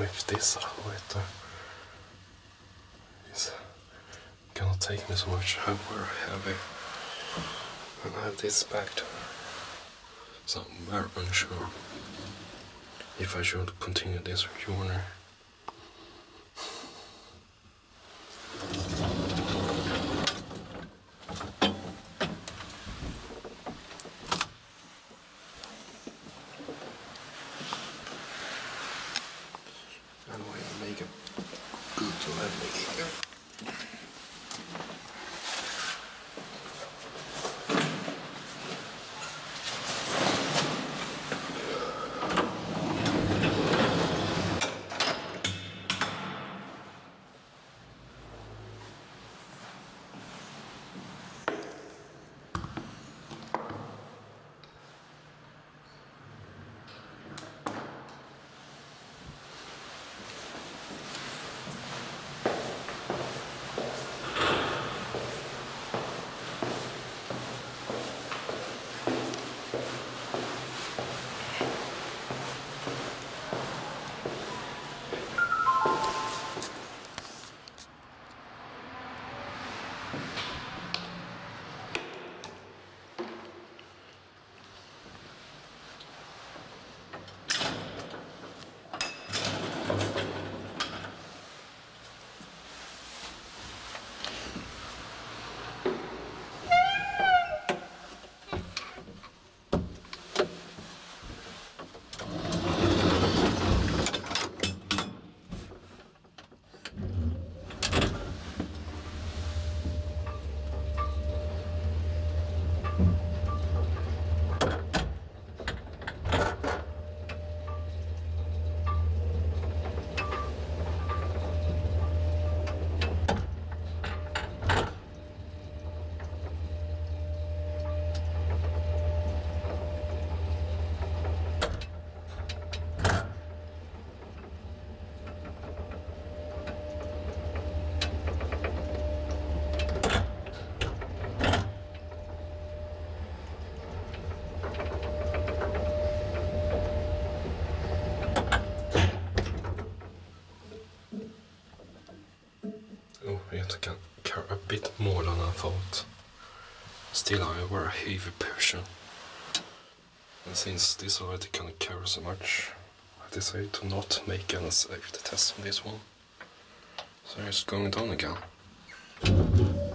with this elevator it's gonna take me so much more heavy and I have this back so I'm very unsure if I should continue this journey. Anyway, make it good to let Mm-hmm. Carry a bit more than I thought. Still, I wear a heavy person. And since this already can't carry so much, I decided to not make any safety test on this one. So it's going down again.